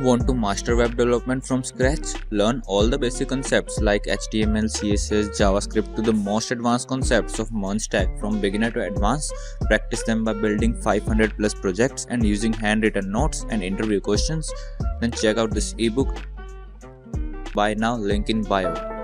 Want to master web development from scratch? Learn all the basic concepts like HTML, CSS, JavaScript to the most advanced concepts of MERN stack from beginner to advanced. Practice them by building 500 plus projects and using handwritten notes and interview questions. Then check out this ebook. Buy now, link in bio.